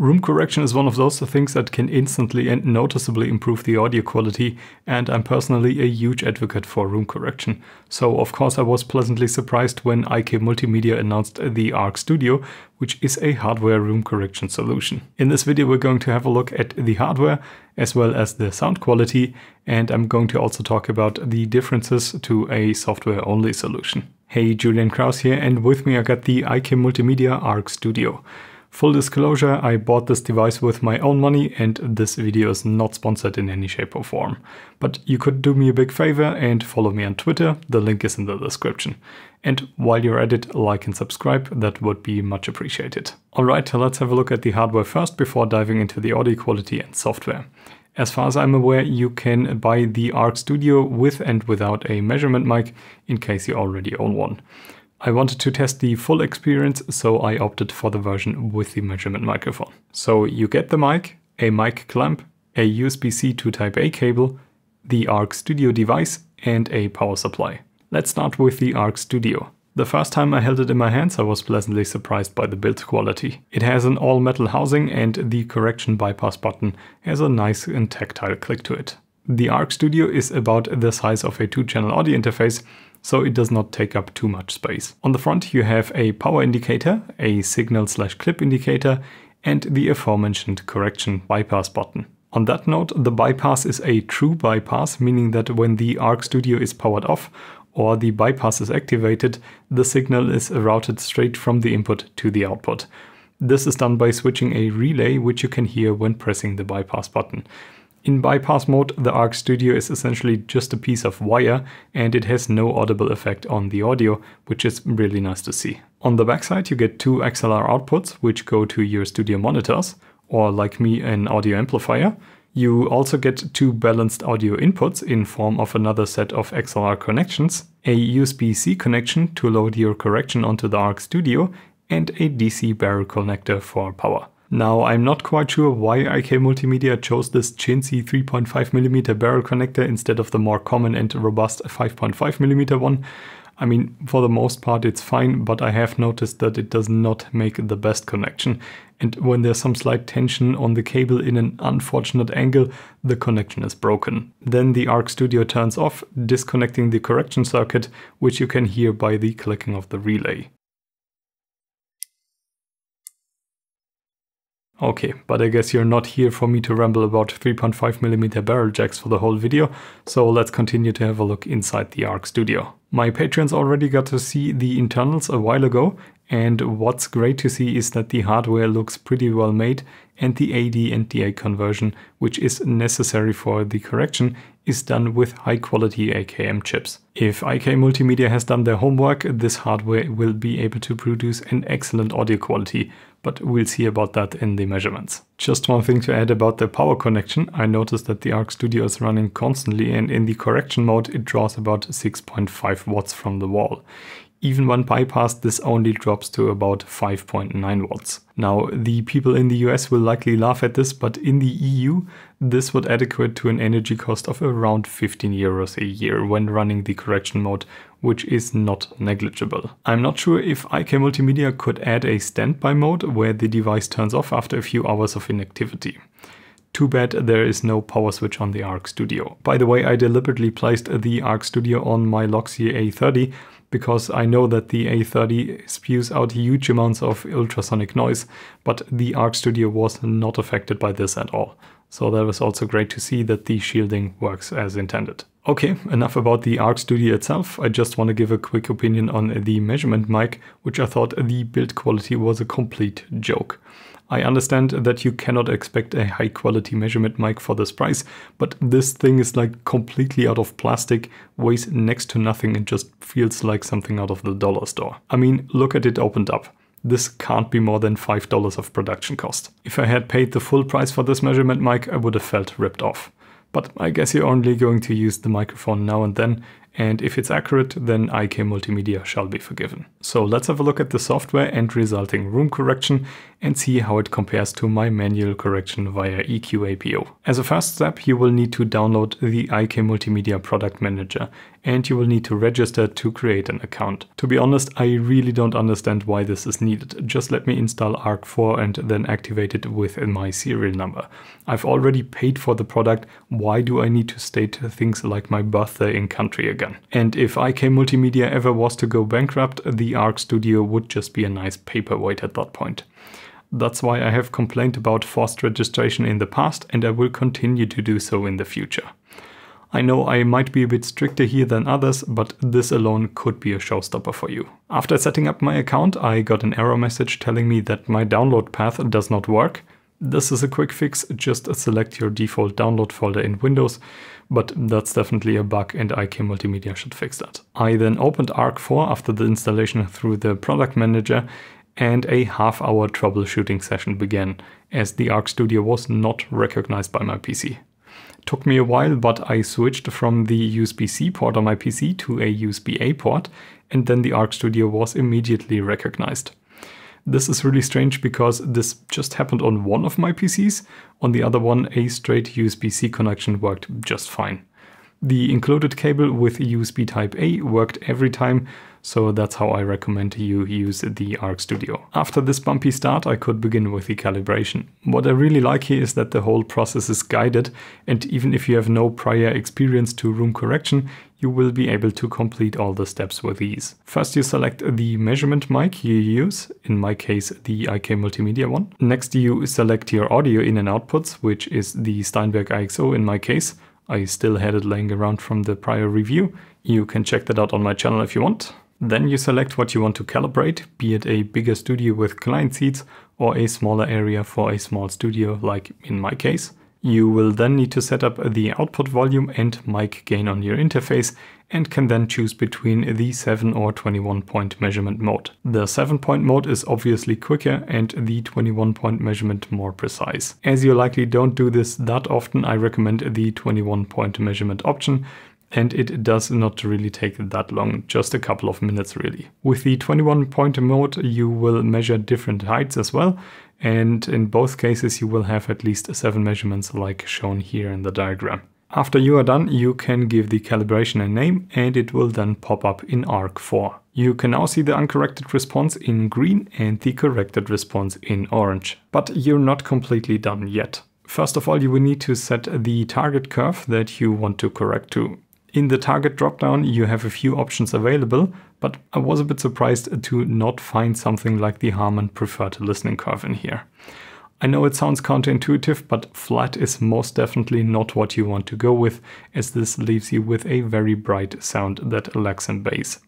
Room correction is one of those things that can instantly and noticeably improve the audio quality, and I'm personally a huge advocate for room correction. So of course I was pleasantly surprised when IK Multimedia announced the Arc Studio, which is a hardware room correction solution. In this video we're going to have a look at the hardware as well as the sound quality, and I'm going to also talk about the differences to a software-only solution. Hey, Julian Krause here, and with me I got the IK Multimedia Arc Studio. Full disclosure, I bought this device with my own money and this video is not sponsored in any shape or form. But you could do me a big favor and follow me on Twitter, the link is in the description. And while you're at it, like and subscribe, that would be much appreciated. Alright, let's have a look at the hardware first before diving into the audio quality and software. As far as I'm aware, you can buy the Arc Studio with and without a measurement mic in case you already own one. I wanted to test the full experience, so I opted for the version with the measurement microphone. So you get the mic, a mic clamp, a USB-C to Type-A cable, the Arc Studio device, and a power supply. Let's start with the Arc Studio. The first time I held it in my hands I was pleasantly surprised by the build quality. It has an all-metal housing and the correction bypass button has a nice and tactile click to it. The Arc Studio is about the size of a two-channel audio interface so it does not take up too much space. On the front you have a power indicator, a signal slash clip indicator, and the aforementioned correction bypass button. On that note, the bypass is a true bypass, meaning that when the Arc Studio is powered off or the bypass is activated, the signal is routed straight from the input to the output. This is done by switching a relay, which you can hear when pressing the bypass button. In bypass mode, the Arc Studio is essentially just a piece of wire and it has no audible effect on the audio, which is really nice to see. On the backside you get two XLR outputs which go to your studio monitors, or like me an audio amplifier. You also get two balanced audio inputs in form of another set of XLR connections, a USB-C connection to load your correction onto the Arc Studio, and a DC barrel connector for power. Now, I'm not quite sure why IK Multimedia chose this chintzy 3.5mm barrel connector instead of the more common and robust 5.5mm one. I mean, for the most part it's fine, but I have noticed that it does not make the best connection. And when there's some slight tension on the cable in an unfortunate angle, the connection is broken. Then the Arc Studio turns off, disconnecting the correction circuit, which you can hear by the clicking of the relay. Okay, but I guess you're not here for me to ramble about 3.5mm barrel jacks for the whole video, so let's continue to have a look inside the Arc Studio. My patrons already got to see the internals a while ago, and what's great to see is that the hardware looks pretty well made and the AD and DA conversion, which is necessary for the correction, is done with high quality AKM chips. If IK Multimedia has done their homework, this hardware will be able to produce an excellent audio quality, but we'll see about that in the measurements. Just one thing to add about the power connection, I noticed that the Arc Studio is running constantly and in the correction mode it draws about 6.5 watts from the wall. Even when bypassed, this only drops to about 5.9 watts. Now, the people in the US will likely laugh at this, but in the EU, this would adequate to an energy cost of around 15 euros a year when running the correction mode, which is not negligible. I'm not sure if IK Multimedia could add a standby mode where the device turns off after a few hours of inactivity. Too bad there is no power switch on the Arc Studio. By the way, I deliberately placed the Arc Studio on my Loxjie A30 because I know that the A30 spews out huge amounts of ultrasonic noise, but the Arc Studio was not affected by this at all. So that was also great to see that the shielding works as intended. Okay, enough about the Arc Studio itself. I just want to give a quick opinion on the measurement mic, which I thought the build quality was a complete joke. I understand that you cannot expect a high quality measurement mic for this price, but this thing is like completely out of plastic, weighs next to nothing and just feels like something out of the dollar store. I mean, look at it opened up. This can't be more than $5 of production cost. If I had paid the full price for this measurement mic, I would have felt ripped off. But I guess you're only going to use the microphone now and then, and if it's accurate, then IK Multimedia shall be forgiven. So let's have a look at the software and resulting room correction, and see how it compares to my manual correction via EQ APO. As a first step, you will need to download the IK Multimedia Product Manager and you will need to register to create an account. To be honest, I really don't understand why this is needed. Just let me install ARC4 and then activate it with my serial number. I've already paid for the product, why do I need to state things like my birthday in country again? And if IK Multimedia ever was to go bankrupt, the ARC Studio would just be a nice paperweight at that point. That's why I have complained about forced registration in the past and I will continue to do so in the future. I know I might be a bit stricter here than others, but this alone could be a showstopper for you. After setting up my account, I got an error message telling me that my download path does not work. This is a quick fix, just select your default download folder in Windows, but that's definitely a bug and IK Multimedia should fix that. I then opened ARC4 after the installation through the product manager and a half hour troubleshooting session began, as the Arc Studio was not recognized by my PC. Took me a while, but I switched from the USB-C port on my PC to a USB-A port, and then the Arc Studio was immediately recognized. This is really strange because this just happened on one of my PCs, on the other one a straight USB-C connection worked just fine. The included cable with USB Type-A worked every time, so that's how I recommend you use the Arc Studio. After this bumpy start, I could begin with the calibration. What I really like here is that the whole process is guided, and even if you have no prior experience to room correction, you will be able to complete all the steps with ease. First you select the measurement mic you use, in my case the IK Multimedia one. Next you select your audio in and outputs, which is the Steinberg IXO in my case. I still had it laying around from the prior review. You can check that out on my channel if you want. Then you select what you want to calibrate, be it a bigger studio with client seats or a smaller area for a small studio like in my case. You will then need to set up the output volume and mic gain on your interface and can then choose between the 7 or 21 point measurement mode. The 7 point mode is obviously quicker and the 21 point measurement more precise. As you likely don't do this that often, I recommend the 21 point measurement option and it does not really take that long, just a couple of minutes really. With the 21 point mode you will measure different heights as well and in both cases you will have at least 7 measurements like shown here in the diagram. After you are done, you can give the calibration a name and it will then pop up in ARC4. You can now see the uncorrected response in green and the corrected response in orange. But you're not completely done yet. First of all, you will need to set the target curve that you want to correct to. In the target dropdown, you have a few options available, but I was a bit surprised to not find something like the Harman preferred listening curve in here. I know it sounds counterintuitive, but flat is most definitely not what you want to go with, as this leaves you with a very bright sound that lacks in bass.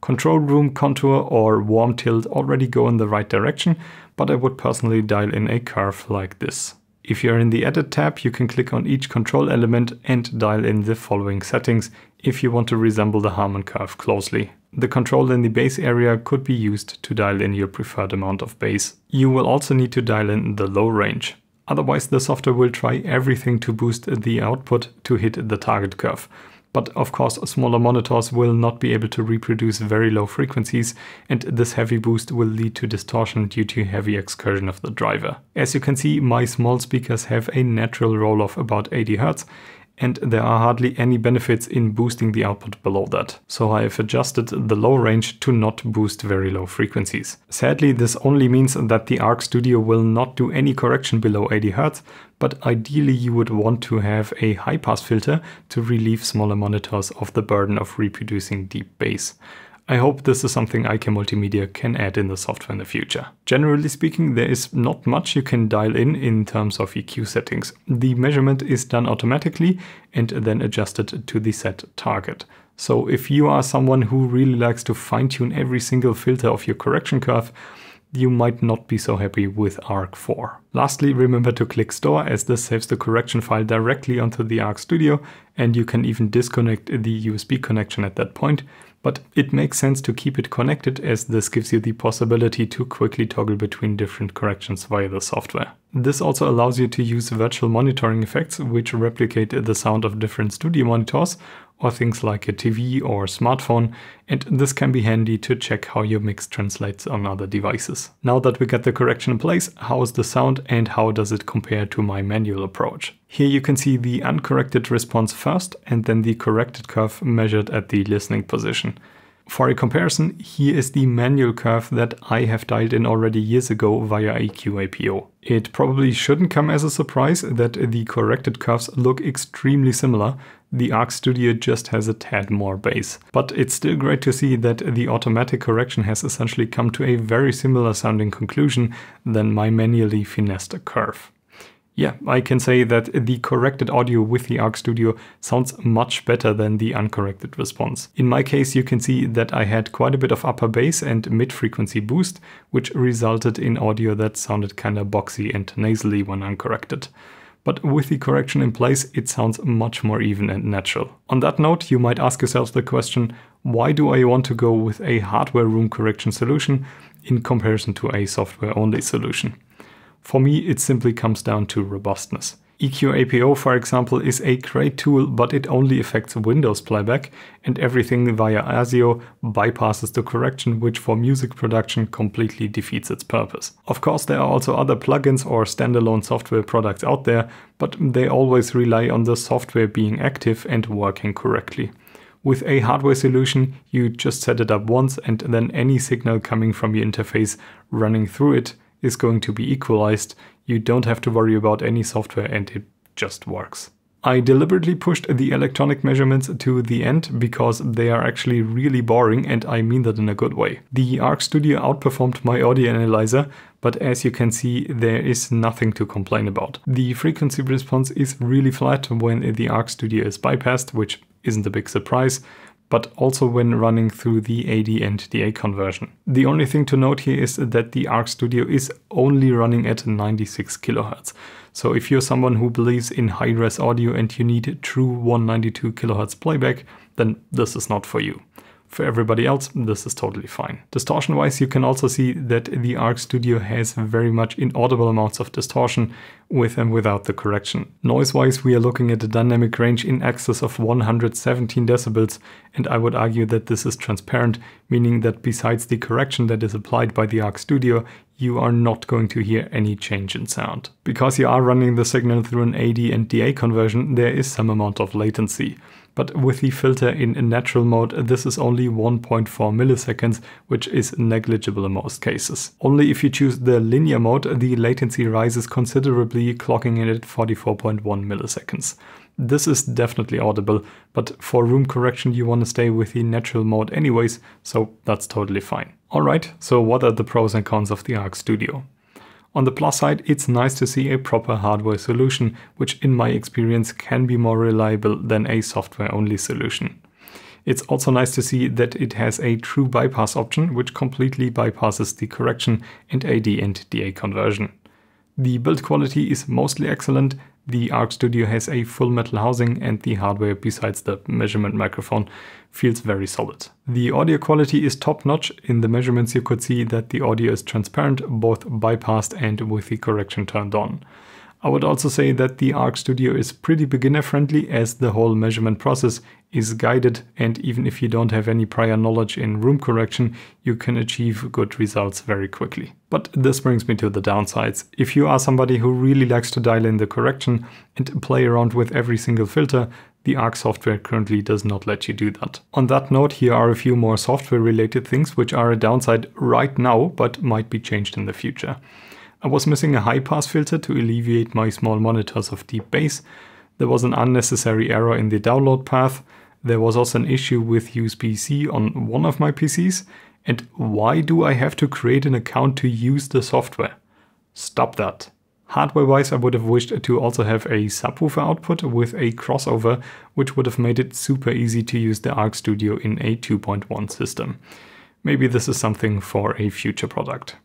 Control room contour or warm tilt already go in the right direction, but I would personally dial in a curve like this. If you're in the Edit tab, you can click on each control element and dial in the following settings if you want to resemble the Harman curve closely. The control in the bass area could be used to dial in your preferred amount of bass. You will also need to dial in the low range. Otherwise the software will try everything to boost the output to hit the target curve. But of course smaller monitors will not be able to reproduce very low frequencies and this heavy boost will lead to distortion due to heavy excursion of the driver. As you can see my small speakers have a natural roll of about 80 Hz and there are hardly any benefits in boosting the output below that. So I have adjusted the low range to not boost very low frequencies. Sadly, this only means that the Arc Studio will not do any correction below 80 Hz, but ideally you would want to have a high pass filter to relieve smaller monitors of the burden of reproducing deep bass. I hope this is something IK Multimedia can add in the software in the future. Generally speaking, there is not much you can dial in in terms of EQ settings. The measurement is done automatically and then adjusted to the set target. So if you are someone who really likes to fine tune every single filter of your correction curve, you might not be so happy with ARC4. Lastly, remember to click store as this saves the correction file directly onto the Arc Studio and you can even disconnect the USB connection at that point but it makes sense to keep it connected as this gives you the possibility to quickly toggle between different corrections via the software. This also allows you to use virtual monitoring effects which replicate the sound of different studio monitors or things like a TV or smartphone, and this can be handy to check how your mix translates on other devices. Now that we got the correction in place, how is the sound and how does it compare to my manual approach? Here you can see the uncorrected response first and then the corrected curve measured at the listening position. For a comparison, here is the manual curve that I have dialed in already years ago via EQ APO. It probably shouldn't come as a surprise that the corrected curves look extremely similar, the Arc Studio just has a tad more bass. But it's still great to see that the automatic correction has essentially come to a very similar sounding conclusion than my manually finessed curve. Yeah, I can say that the corrected audio with the Arc Studio sounds much better than the uncorrected response. In my case, you can see that I had quite a bit of upper bass and mid-frequency boost, which resulted in audio that sounded kinda boxy and nasally when uncorrected but with the correction in place, it sounds much more even and natural. On that note, you might ask yourself the question, why do I want to go with a hardware room correction solution in comparison to a software only solution? For me, it simply comes down to robustness. EQ APO, for example, is a great tool, but it only affects Windows playback, and everything via ASIO bypasses the correction, which for music production completely defeats its purpose. Of course, there are also other plugins or standalone software products out there, but they always rely on the software being active and working correctly. With a hardware solution, you just set it up once and then any signal coming from your interface running through it is going to be equalized. You don't have to worry about any software and it just works. I deliberately pushed the electronic measurements to the end because they are actually really boring and I mean that in a good way. The Arc Studio outperformed my audio analyzer, but as you can see there is nothing to complain about. The frequency response is really flat when the Arc Studio is bypassed, which isn't a big surprise, but also when running through the AD and DA conversion. The only thing to note here is that the Arc Studio is only running at 96 kHz. So if you're someone who believes in high-res audio and you need true 192 kHz playback, then this is not for you. For everybody else, this is totally fine. Distortion wise, you can also see that the Arc Studio has very much inaudible amounts of distortion with and without the correction. Noise wise, we are looking at a dynamic range in excess of 117 decibels, and I would argue that this is transparent, meaning that besides the correction that is applied by the Arc Studio, you are not going to hear any change in sound. Because you are running the signal through an AD and DA conversion, there is some amount of latency but with the filter in natural mode this is only 1.4 milliseconds, which is negligible in most cases. Only if you choose the linear mode the latency rises considerably, clocking in at 44.1 milliseconds. This is definitely audible, but for room correction you want to stay with the natural mode anyways, so that's totally fine. Alright, so what are the pros and cons of the Arc Studio? On the plus side, it's nice to see a proper hardware solution, which in my experience can be more reliable than a software-only solution. It's also nice to see that it has a true bypass option, which completely bypasses the correction and AD and DA conversion. The build quality is mostly excellent, the Arc Studio has a full metal housing and the hardware besides the measurement microphone feels very solid. The audio quality is top notch. In the measurements you could see that the audio is transparent, both bypassed and with the correction turned on. I would also say that the Arc Studio is pretty beginner friendly as the whole measurement process is guided and even if you don't have any prior knowledge in room correction, you can achieve good results very quickly. But this brings me to the downsides. If you are somebody who really likes to dial in the correction and play around with every single filter, the Arc software currently does not let you do that. On that note, here are a few more software related things which are a downside right now but might be changed in the future. I was missing a high pass filter to alleviate my small monitors of deep bass. There was an unnecessary error in the download path. There was also an issue with USB-C on one of my PCs. And why do I have to create an account to use the software? Stop that. Hardware-wise, I would have wished to also have a subwoofer output with a crossover, which would have made it super easy to use the Arc Studio in a 2.1 system. Maybe this is something for a future product.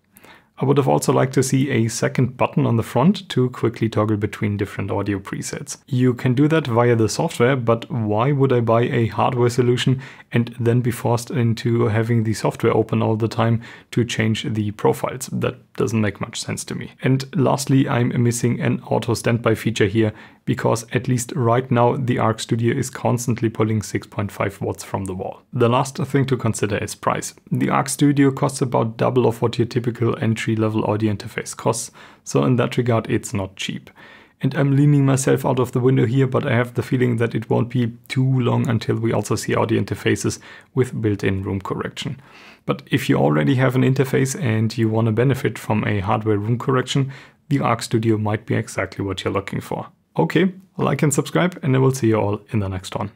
I would have also liked to see a second button on the front to quickly toggle between different audio presets. You can do that via the software, but why would I buy a hardware solution and then be forced into having the software open all the time to change the profiles? That doesn't make much sense to me. And lastly, I'm missing an auto standby feature here because at least right now the Arc Studio is constantly pulling 6.5 watts from the wall. The last thing to consider is price. The Arc Studio costs about double of what your typical entry-level audio interface costs, so in that regard it's not cheap. And I'm leaning myself out of the window here, but I have the feeling that it won't be too long until we also see audio interfaces with built-in room correction. But if you already have an interface and you want to benefit from a hardware room correction, the Arc Studio might be exactly what you're looking for. Okay, like and subscribe, and I will see you all in the next one.